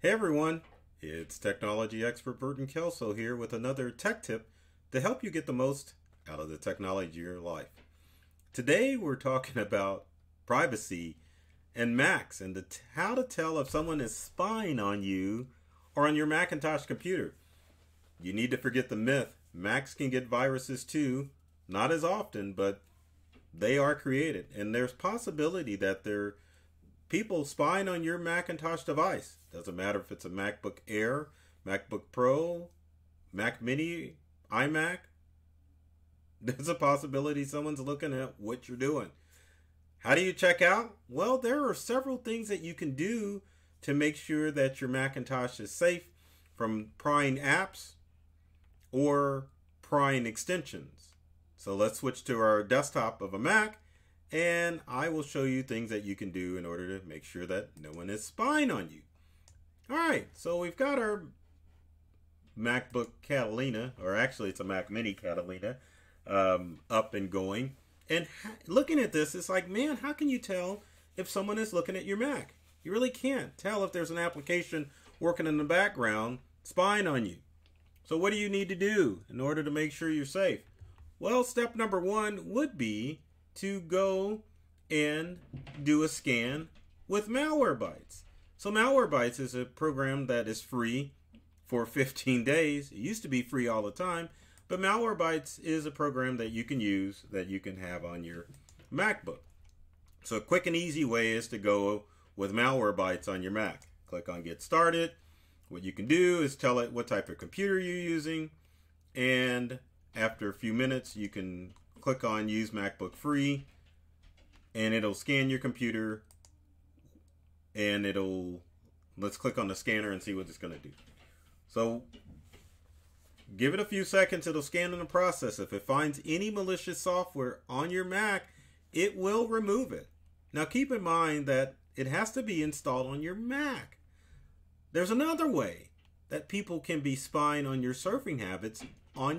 Hey everyone, it's technology expert Burton Kelso here with another tech tip to help you get the most out of the technology of your life. Today we're talking about privacy and Macs and the, how to tell if someone is spying on you or on your Macintosh computer. You need to forget the myth. Macs can get viruses too, not as often, but they are created and there's possibility that they're people spying on your Macintosh device. Doesn't matter if it's a MacBook Air, MacBook Pro, Mac Mini, iMac. There's a possibility someone's looking at what you're doing. How do you check out? Well, there are several things that you can do to make sure that your Macintosh is safe from prying apps or prying extensions. So let's switch to our desktop of a Mac and I will show you things that you can do in order to make sure that no one is spying on you. All right, so we've got our MacBook Catalina, or actually it's a Mac Mini Catalina, um, up and going. And looking at this, it's like, man, how can you tell if someone is looking at your Mac? You really can't tell if there's an application working in the background spying on you. So what do you need to do in order to make sure you're safe? Well, step number one would be to go and do a scan with Malwarebytes. So Malwarebytes is a program that is free for 15 days. It used to be free all the time, but Malwarebytes is a program that you can use that you can have on your MacBook. So a quick and easy way is to go with Malwarebytes on your Mac. Click on Get Started. What you can do is tell it what type of computer you're using, and after a few minutes, you can click on use MacBook free and it'll scan your computer and it'll let's click on the scanner and see what it's going to do. So give it a few seconds, it'll scan in the process. If it finds any malicious software on your Mac, it will remove it. Now keep in mind that it has to be installed on your Mac. There's another way that people can be spying on your surfing habits on